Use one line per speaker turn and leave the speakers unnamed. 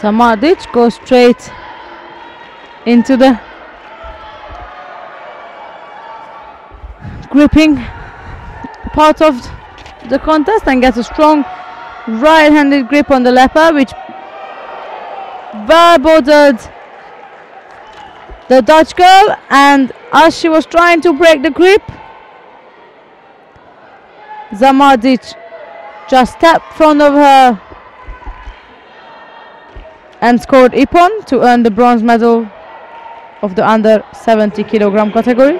Samardzic goes straight into the gripping part of the contest and gets a strong right-handed grip on the lapel which verbothered the Dutch girl. And as she was trying to break the grip Samardzic just stepped front of her and scored Ippon to earn the bronze medal of the under 70 kilogram category.